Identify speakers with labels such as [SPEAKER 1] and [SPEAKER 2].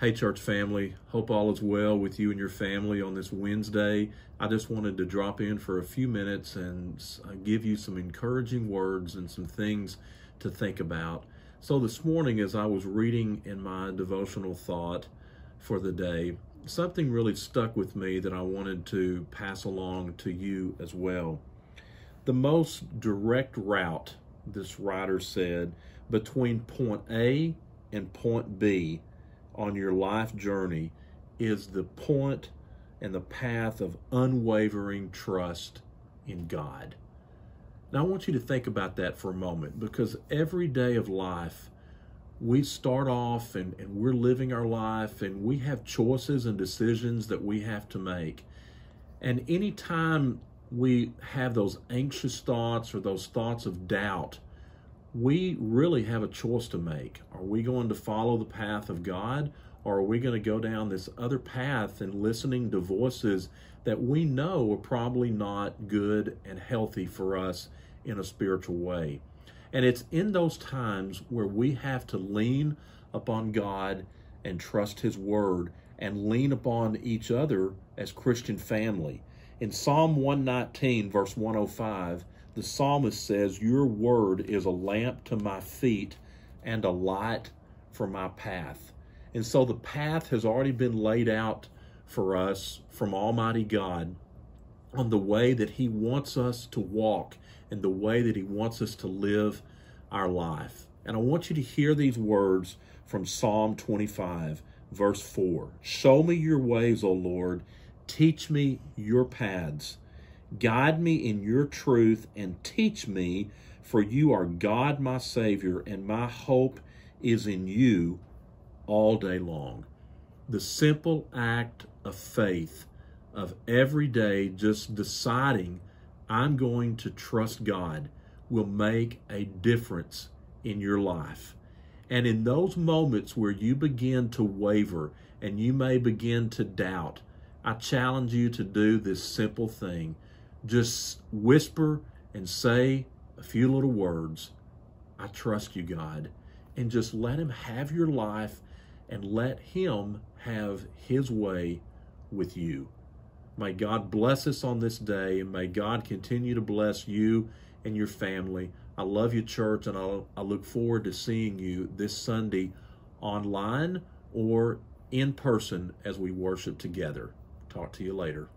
[SPEAKER 1] Hey, church family. Hope all is well with you and your family on this Wednesday. I just wanted to drop in for a few minutes and uh, give you some encouraging words and some things to think about. So, this morning, as I was reading in my devotional thought for the day, something really stuck with me that I wanted to pass along to you as well. The most direct route, this writer said, between point A and point B on your life journey is the point and the path of unwavering trust in God. Now, I want you to think about that for a moment because every day of life, we start off and, and we're living our life and we have choices and decisions that we have to make. And anytime we have those anxious thoughts or those thoughts of doubt, we really have a choice to make. Are we going to follow the path of God or are we going to go down this other path and listening to voices that we know are probably not good and healthy for us in a spiritual way? And it's in those times where we have to lean upon God and trust His Word and lean upon each other as Christian family. In Psalm 119, verse 105, the psalmist says, Your word is a lamp to my feet and a light for my path. And so the path has already been laid out for us from Almighty God on the way that He wants us to walk and the way that He wants us to live our life. And I want you to hear these words from Psalm 25, verse 4. Show me your ways, O Lord. Teach me your paths. Guide me in your truth and teach me, for you are God, my Savior, and my hope is in you all day long. The simple act of faith of every day just deciding I'm going to trust God will make a difference in your life. And in those moments where you begin to waver and you may begin to doubt, I challenge you to do this simple thing. Just whisper and say a few little words. I trust you, God. And just let Him have your life and let Him have His way with you. May God bless us on this day, and may God continue to bless you and your family. I love you, church, and I'll, I look forward to seeing you this Sunday online or in person as we worship together. Talk to you later.